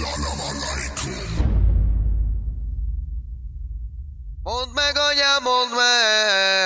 Szalam alaikum. Mondd meg, anyám, mondd meg!